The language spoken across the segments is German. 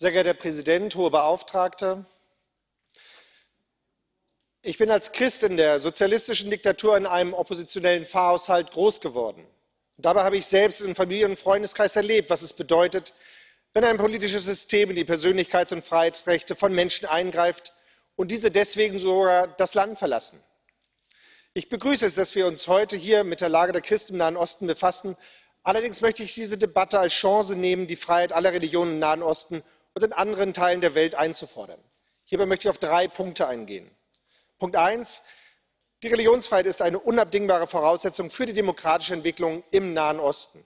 Sehr geehrter Herr Präsident, Hohe Beauftragte! Ich bin als Christ in der sozialistischen Diktatur in einem oppositionellen Pfarrhaushalt groß geworden. Dabei habe ich selbst im Familien und Freundeskreis erlebt, was es bedeutet, wenn ein politisches System in die Persönlichkeits und Freiheitsrechte von Menschen eingreift und diese deswegen sogar das Land verlassen. Ich begrüße es, dass wir uns heute hier mit der Lage der Christen im Nahen Osten befassen. Allerdings möchte ich diese Debatte als Chance nehmen, die Freiheit aller Religionen im Nahen Osten und in anderen Teilen der Welt einzufordern. Hierbei möchte ich auf drei Punkte eingehen. Punkt eins Die Religionsfreiheit ist eine unabdingbare Voraussetzung für die demokratische Entwicklung im Nahen Osten.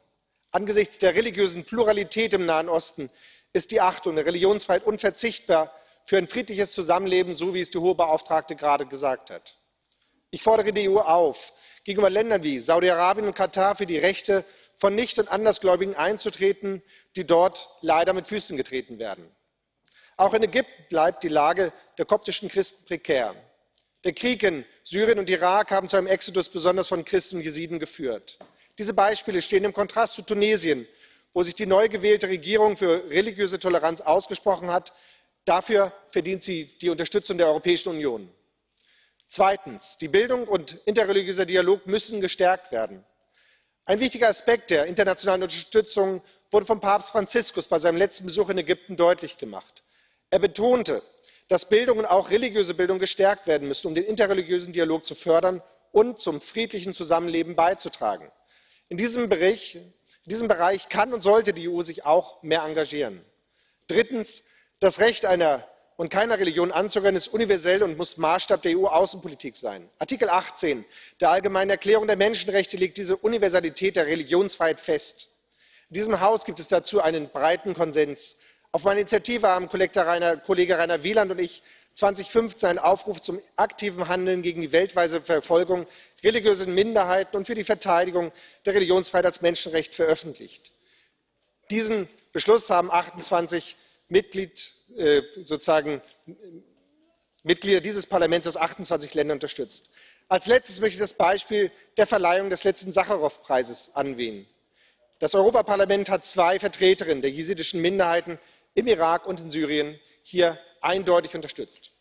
Angesichts der religiösen Pluralität im Nahen Osten ist die Achtung der Religionsfreiheit unverzichtbar für ein friedliches Zusammenleben, so wie es die Hohe Beauftragte gerade gesagt hat. Ich fordere die EU auf, gegenüber Ländern wie Saudi Arabien und Katar für die Rechte von Nicht und Andersgläubigen einzutreten, die dort leider mit Füßen getreten werden. Auch in Ägypten bleibt die Lage der koptischen Christen prekär. Der Krieg in Syrien und Irak haben zu einem Exodus besonders von Christen und Jesiden geführt. Diese Beispiele stehen im Kontrast zu Tunesien, wo sich die neu gewählte Regierung für religiöse Toleranz ausgesprochen hat. Dafür verdient sie die Unterstützung der Europäischen Union. Zweitens Die Bildung und interreligiöser Dialog müssen gestärkt werden. Ein wichtiger Aspekt der internationalen Unterstützung wurde von Papst Franziskus bei seinem letzten Besuch in Ägypten deutlich gemacht. Er betonte, dass Bildung und auch religiöse Bildung gestärkt werden müssen, um den interreligiösen Dialog zu fördern und zum friedlichen Zusammenleben beizutragen. In diesem Bereich, in diesem Bereich kann und sollte die EU sich auch mehr engagieren. Drittens Das Recht einer und keiner Religion anzugehören ist universell und muss Maßstab der EU-Außenpolitik sein. Artikel 18 der Allgemeinen Erklärung der Menschenrechte legt diese Universalität der Religionsfreiheit fest. In diesem Haus gibt es dazu einen breiten Konsens. Auf meine Initiative haben Kollege Rainer Wieland und ich 2015 einen Aufruf zum aktiven Handeln gegen die weltweite Verfolgung religiöser Minderheiten und für die Verteidigung der Religionsfreiheit als Menschenrecht veröffentlicht. Diesen Beschluss haben 28 Mitglied, äh, sozusagen Mitglieder dieses Parlaments aus 28 Ländern unterstützt. Als letztes möchte ich das Beispiel der Verleihung des letzten Sacharow-Preises anwählen. Das Europaparlament hat zwei Vertreterinnen der jesidischen Minderheiten im Irak und in Syrien hier eindeutig unterstützt.